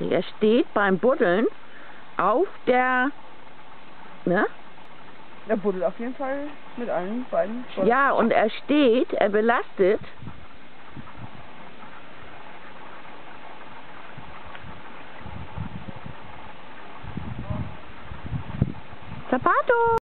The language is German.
Der er steht beim Buddeln auf der, ne? Er buddelt auf jeden Fall mit allen beiden. Beinen. Ja, und er steht, er belastet. Zapato!